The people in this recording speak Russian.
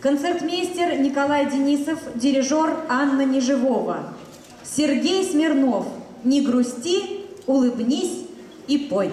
Концертмейстер Николай Денисов, дирижер Анна Неживова. Сергей Смирнов, не грусти, улыбнись и пой.